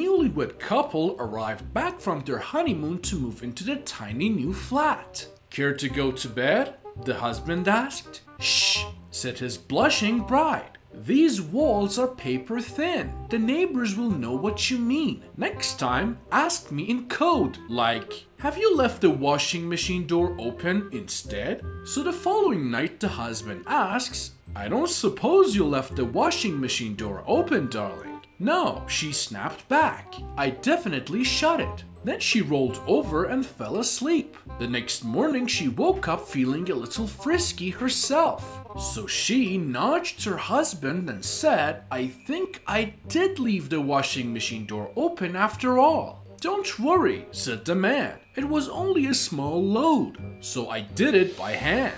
newlywed couple arrived back from their honeymoon to move into the tiny new flat. Care to go to bed? The husband asked. Shh, said his blushing bride. These walls are paper thin. The neighbors will know what you mean. Next time, ask me in code, like, have you left the washing machine door open instead? So the following night, the husband asks, I don't suppose you left the washing machine door open, darling. No, she snapped back. I definitely shut it. Then she rolled over and fell asleep. The next morning, she woke up feeling a little frisky herself. So she nudged her husband and said, I think I did leave the washing machine door open after all. Don't worry, said the man. It was only a small load, so I did it by hand.